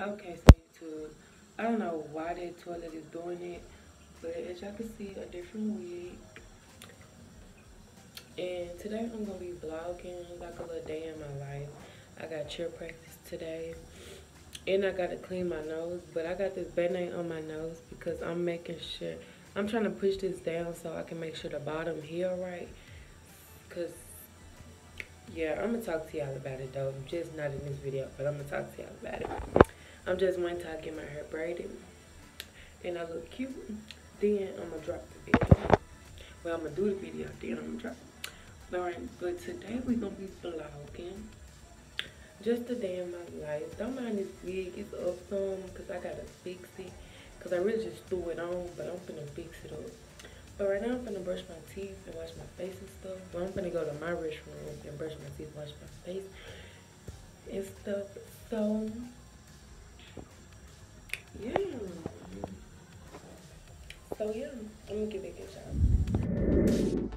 Okay, so YouTube, I don't know why that toilet is doing it, but as y'all can see, a different wig. And today I'm gonna be vlogging like a little day in my life. I got cheer practice today. And I gotta clean my nose, but I got this band-aid on my nose because I'm making sure, I'm trying to push this down so I can make sure the bottom heal right. Cause yeah, I'm gonna talk to y'all about it though. Just not in this video, but I'm gonna talk to y'all about it. I'm just one time getting my hair braided and I look cute. Then I'm gonna drop the video. Well, I'm gonna do the video, then I'm gonna drop Alright, but today we're gonna be vlogging. Just a day in my life. Don't mind this wig, it's up some because I gotta fix it. Because I really just threw it on, but I'm gonna fix it up. But right now I'm gonna brush my teeth and wash my face and stuff. But I'm gonna go to my restroom and brush my teeth, wash my face and stuff. So yeah. So yeah, I'm gonna give it a shot.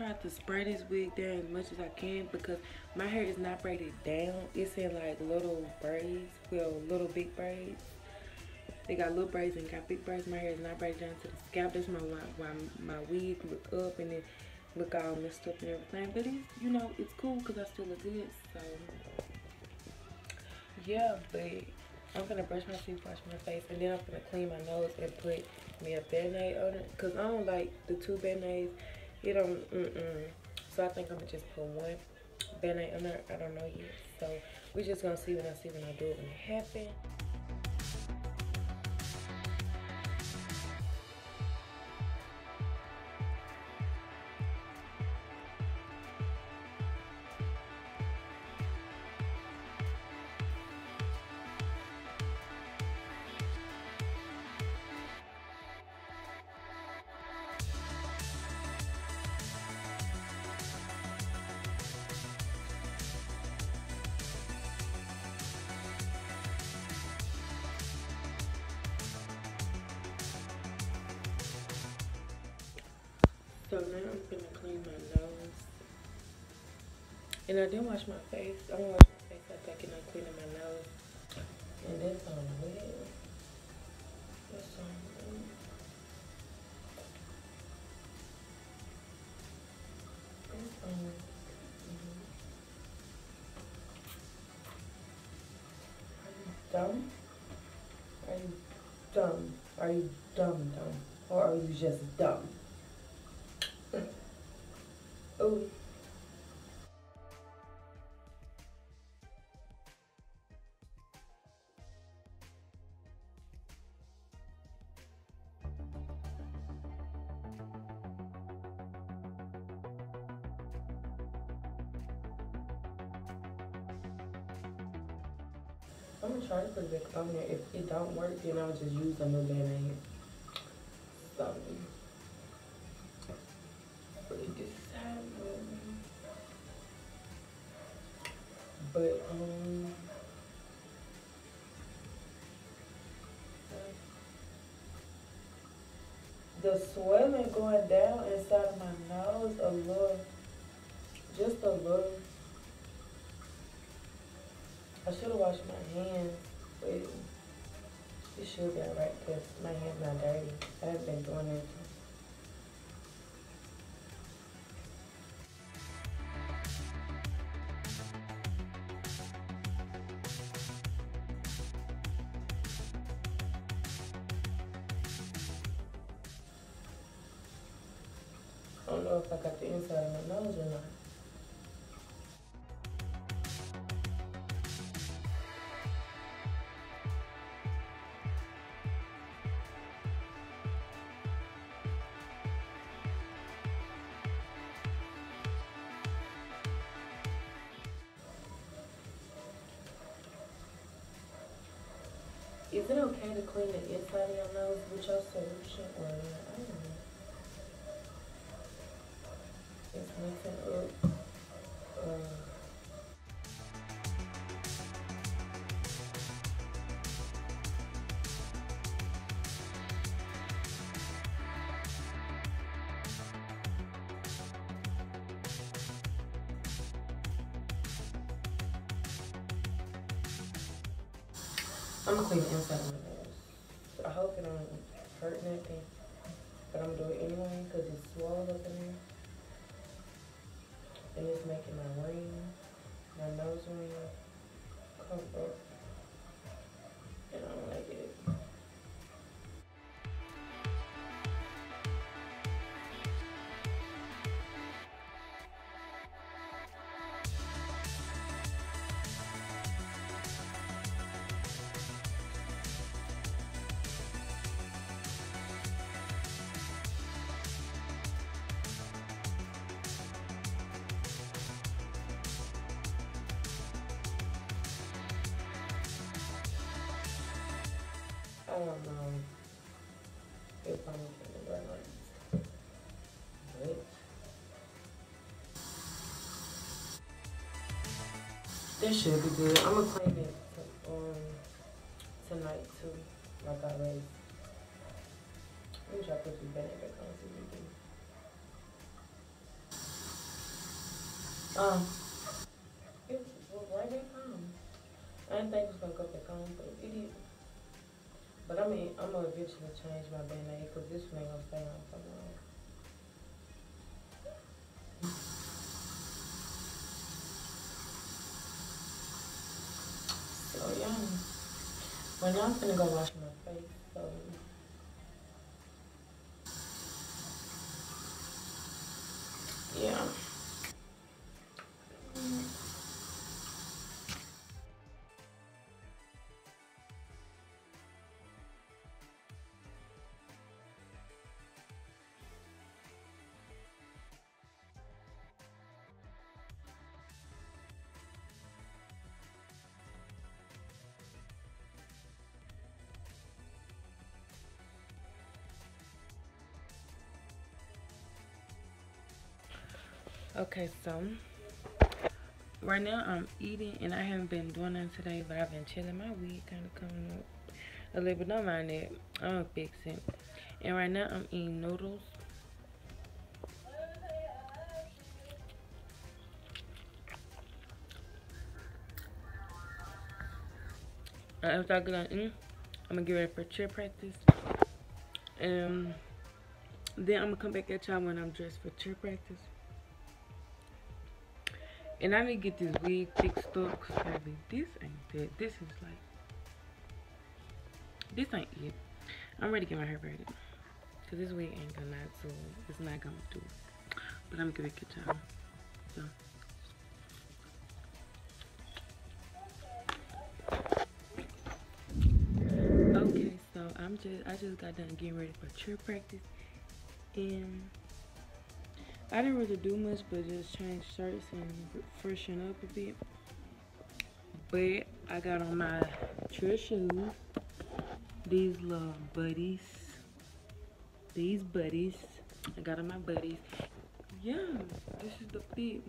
Tried to spray this wig down as much as I can because my hair is not braided down. It's in like little braids, well, little big braids. They got little braids and got big braids. My hair is not braided down to the scalp. That's my why my wig look up and then look all messed up and everything. But it's, you know, it's cool because I still look good. So, yeah, but I'm gonna brush my teeth, wash my face, and then I'm gonna clean my nose and put me a band-aid on it. Cause I don't like the two band-aids it don't, mm-mm. So I think I'm gonna just put one band-aid there. I don't know yet. So we're just gonna see when I see when I do it when it happens. So now I'm gonna clean my nose. And I didn't wash my face. I'm gonna wash my face after I get done cleaning my nose. And that's on wet. That's on. That's on Are you dumb? Are you dumb? Are you dumb dumb? Or are you just dumb? I'm gonna try to put it on there. If it don't work, then I'll just use a new band-aid. So, put this But um the swelling going down inside of my nose a little just a little I should have washed my hands but it should be alright because my hands not dirty. I haven't been doing it Is it okay to clean the inside of your nose with your solution or don't know. It's mixing up. I'm gonna clean the inside of my. I hope it don't hurt nothing. But I'm gonna do it anyway because it's swollen up in there. And it's making my ring, my nose ring, come up. Don't know if I'm run on but this should be good. I'm gonna clean it um tonight too, like always. Let me try to put back on so. Um, it was right back. I didn't think it was gonna go back on, but it is. But I mean, I'm gonna eventually change my band-aid because this one ain't gonna stay on for long. So yeah. Well now I'm gonna go wash my Okay, so right now I'm eating and I haven't been doing that today, but I've been chilling. My weed kind of coming up a little bit. Don't mind it. I'm gonna fix it. And right now I'm eating noodles. And I get done eating, I'm gonna get ready for cheer practice. And then I'm gonna come back at y'all when I'm dressed for cheer practice. And I need to get this wig fixed up because this ain't that. This is like, this ain't it. I'm ready to get my hair braided. Because this wig ain't gonna not so it's not gonna do it. But I'm gonna get y'all. So. Okay, so I'm just I just got done getting ready for cheer practice and I didn't really do much but just change shirts and freshen up a bit. But I got on my cheer shoes. These little buddies. These buddies. I got on my buddies. Yeah, this is the fit.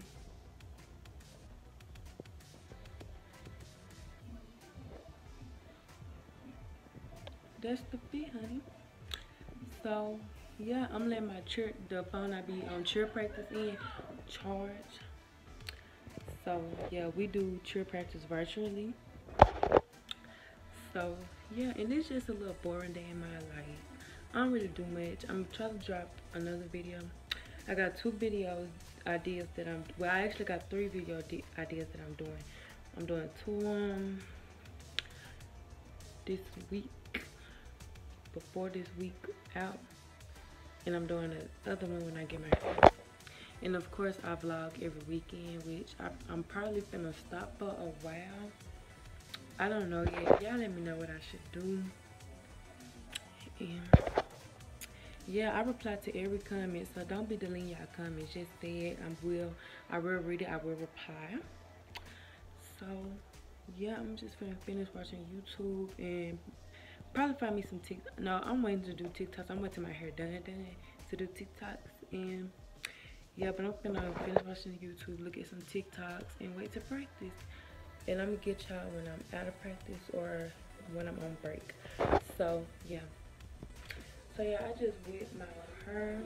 That's the fit, honey. So yeah, I'm letting my cheer the phone I be on cheer practice in charge. So yeah, we do cheer practice virtually. So yeah, and it's just a little boring day in my life. I don't really do much. I'm trying to drop another video. I got two video ideas that I'm well I actually got three video ideas that I'm doing. I'm doing two um this week before this week out and I'm doing the other one when I get my hair. And of course, I vlog every weekend, which I, am probably gonna stop for a while. I don't know yet. Y'all let me know what I should do. And yeah, I reply to every comment, so don't be deleting y'all comments. Just say it. I will. I will read it. I will reply. So yeah, I'm just gonna finish watching YouTube and probably find me some TikTok. No, I'm waiting to do TikToks. I'm waiting my hair done done to do TikToks and yeah, but I'm gonna finish watching YouTube, look at some TikToks, and wait to practice. And I'm gonna get y'all when I'm out of practice or when I'm on break. So yeah. So yeah, I just wet my hair.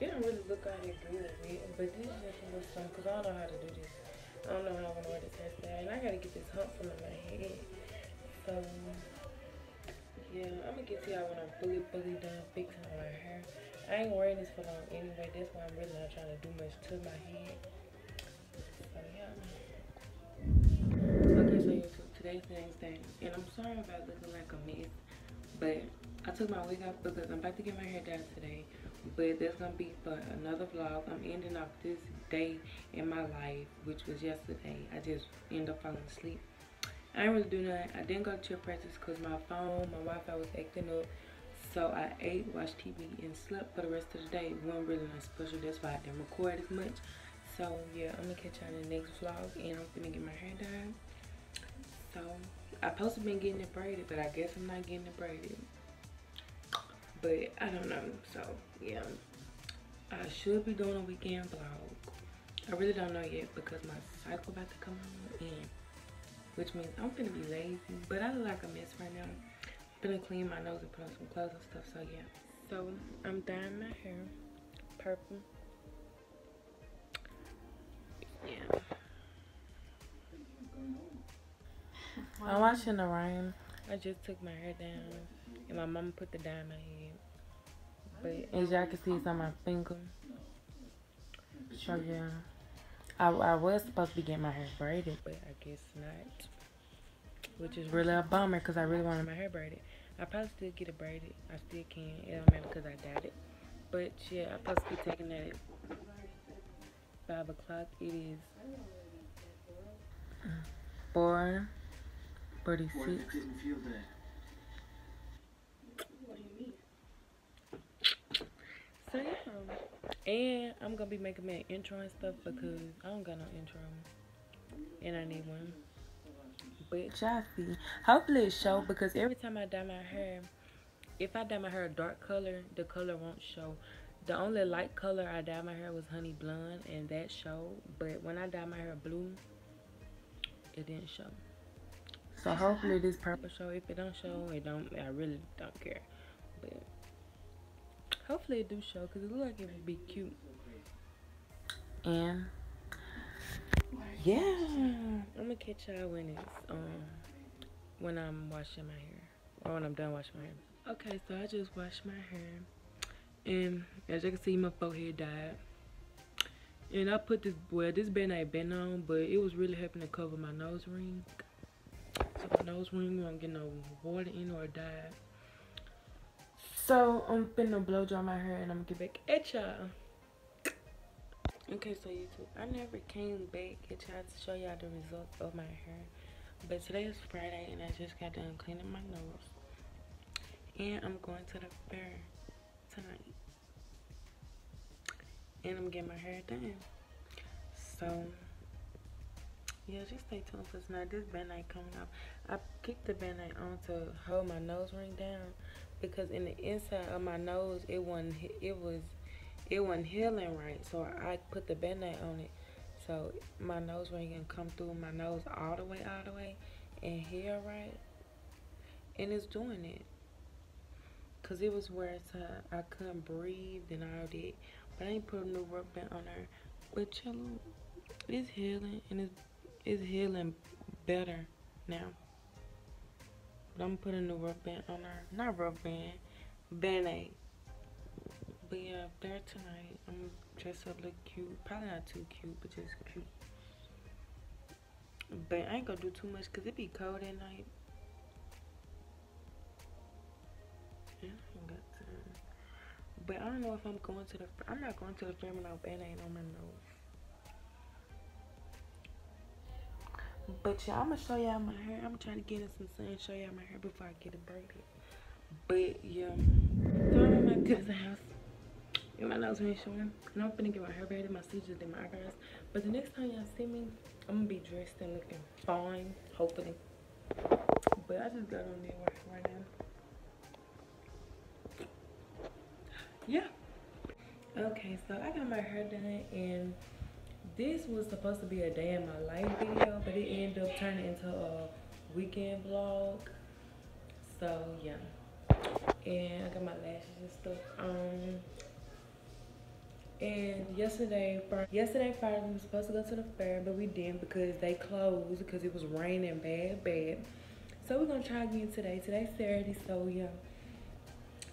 It don't really look all that good but this is just a little something because I don't know how to do this. I don't know how I want to wear this hairstyle, and I gotta get this hump from my head. So yeah, I'm gonna get to y'all when I'm fully, fully done fixing my hair. I ain't wearing this for long anyway. That's why I'm really not trying to do much to my head. So yeah. Okay, so YouTube, today's the next day. And I'm sorry about looking like a mess. But I took my wig off because I'm about to get my hair done today. But that's gonna be for another vlog. I'm ending off this day in my life, which was yesterday. I just ended up falling asleep. I didn't really do nothing. I didn't go to cheer practice because my phone, my Wi-Fi was acting up. So I ate, watched TV, and slept for the rest of the day. Wasn't really not special. That's why I didn't record as much. So yeah, I'm gonna catch y'all in the next vlog, and I'm gonna get my hair done. So I supposed to been getting it braided, but I guess I'm not getting it braided. But I don't know. So yeah, I should be doing a weekend vlog. I really don't know yet because my cycle about to come on in which means I'm gonna be lazy, but I look like a mess right now. I'm gonna clean my nose and put on some clothes and stuff, so yeah. So I'm dyeing my hair purple. Yeah. I'm watching the rain. I just took my hair down and my mama put the dye in my head. But as y'all can see, it's on my finger. So yeah. I, I was supposed to be getting my hair braided, but I guess not. Which is really a bummer because I really wanted my hair braided. I probably still get it braided. I still can. It don't matter because I dyed it. But yeah, I'm supposed to be taking that at 5 o'clock. It is 4 46. So yeah. And I'm gonna be making me an intro and stuff because I don't got no intro. And I need one. But y'all see. Hopefully it show because every time I dye my hair, if I dye my hair a dark color, the color won't show. The only light color I dyed my hair was honey blonde and that showed. But when I dye my hair blue, it didn't show. So hopefully this purple show. If it don't show, it don't I really don't care. But Hopefully it do show because it look like it would be cute. And yeah, I'm gonna catch y'all when it's um when I'm washing my hair or when I'm done washing my hair. Okay, so I just washed my hair, and as you can see, my forehead dyed. And I put this well, this band I been on, but it was really helping to cover my nose ring. So my nose ring won't get no water in or die. So I'm finna blow dry my hair and I'm gonna get back at y'all. Okay, so YouTube, I never came back at y'all to show y'all the results of my hair. But today is Friday and I just got done cleaning my nose. And I'm going to the fair tonight. And I'm getting my hair done. So, yeah, just stay tuned for tonight. This band-aid coming off. I kicked the band-aid on to hold my nose ring down because in the inside of my nose it wasn't it was it wasn't healing right so i put the band-aid on it. So my nose ring can come through my nose all the way all the way and heal right and it's doing it. Because it was where it's, uh, i couldn't breathe and all that but i ain't put a new rubber band on her but chill it's healing and it's, it's healing better now but I'm putting the rubber band on her. Not rubber band, band-aid. But yeah, there tonight. I'm dressed up look cute. Probably not too cute, but just cute. But I ain't gonna do too much because it be cold at night. Yeah, got. But I don't know if I'm going to the. I'm not going to the family without band-aid on my nose. But y'all, I'm gonna show y'all my hair. I'm trying to try to get in some sun, show y'all my hair before I get it braided. But yeah, so I'm at my cousin's house. And my nose ain't showing. And I'm finna get my hair braided. My sister did my eyebrows. But the next time y'all see me, I'm gonna be dressed and looking fine, hopefully. But I just got on there right now. Yeah. Okay, so I got my hair done and this was supposed to be a day in my life video, but it into a weekend vlog. So yeah. And I got my lashes and stuff on. And yesterday, yesterday Friday, we were supposed to go to the fair, but we didn't because they closed because it was raining bad, bad. So we're gonna try again today. Today's Saturday, so yeah.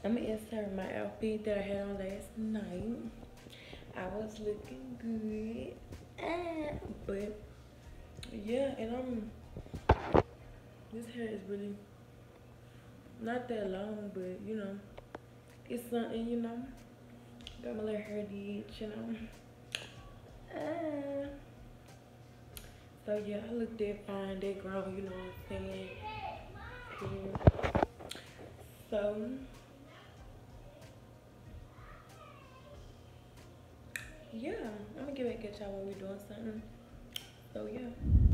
I'm gonna insert my outfit that I had on last night. I was looking good. Ah, but yeah, and I'm this hair is really not that long, but you know, it's something, you know. Got my little hair did, you know. Ah. So yeah, I look that fine, that grown, you know what I'm saying? Yeah. So yeah, I'm gonna get back at y'all when we're doing something. So yeah.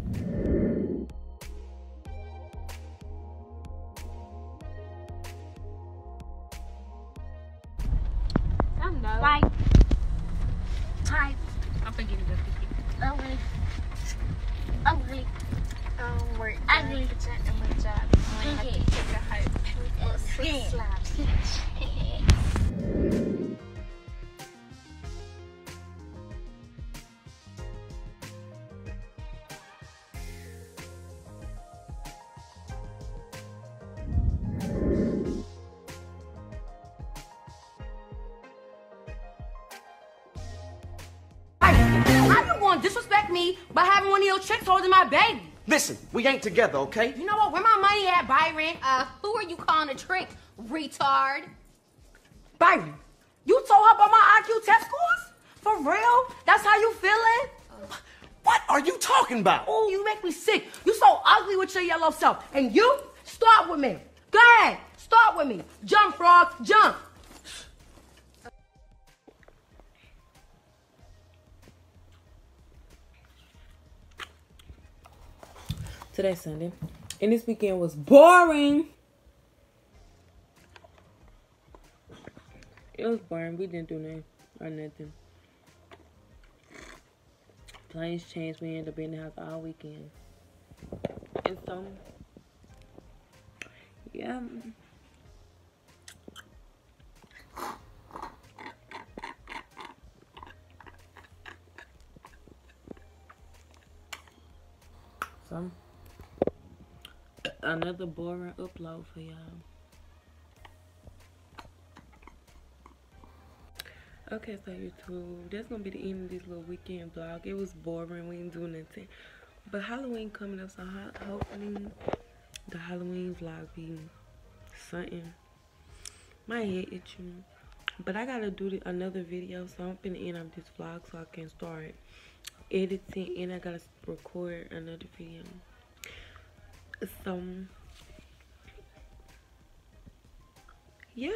Having one of your chicks holding my baby? Listen, we ain't together, okay? You know what? Where my money at, Byron? Uh, who are you calling a trick, retard? Byron, you told her about my IQ test scores? For real? That's how you feeling? What are you talking about? Oh, you make me sick. You so ugly with your yellow self. And you, start with me. Go ahead, start with me. Jump, frog, jump. Today's Sunday. And this weekend was boring. It was boring. We didn't do nothing or nothing. Plans changed. We ended up in the house all weekend. And so, yeah. So, another boring upload for y'all. Okay, so YouTube, that's gonna be the end of this little weekend vlog. It was boring, we didn't do nothing. But Halloween coming up, so ho- hopefully the Halloween vlog be something. My head itching. But I gotta do the, another video, so I'm finna end up this vlog so I can start editing and I gotta record another video so yeah.